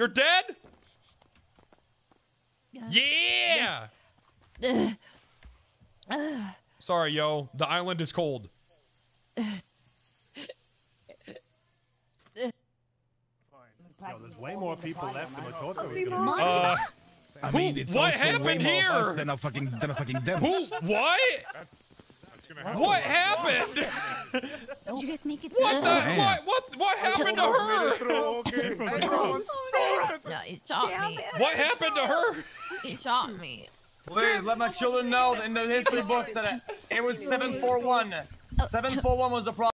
You're dead? Yeah! yeah Sorry, yo. The island is cold. Yo, there's way more people left than I thought there was gonna be. Uh, I mean, it's what also way happened more here? us than a fucking than a fucking demo. who? What? What happened? Did you guys make it? What the? What? What? What happened to her? No, it shot me. What happened to her? It shot me. Please let my children know in the history books that it, it was 741. 741 was the problem.